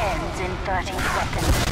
ends in 30 seconds.